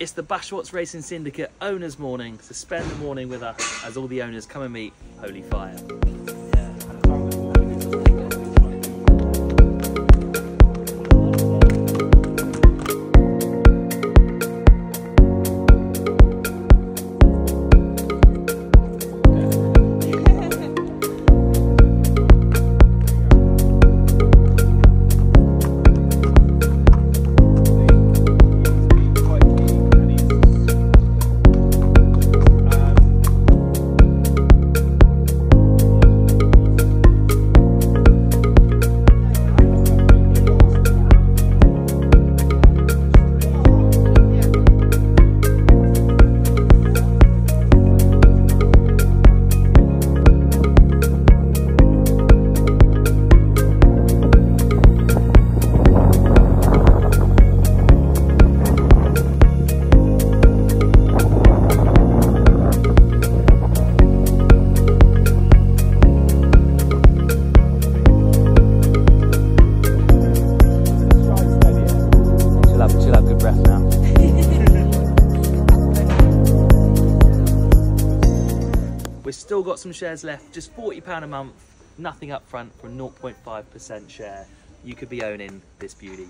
It's the Basher Watts Racing Syndicate Owners Morning, so spend the morning with us as all the owners come and meet Holy Fire. Still got some shares left, just £40 a month, nothing up front for a 0.5% share. You could be owning this beauty.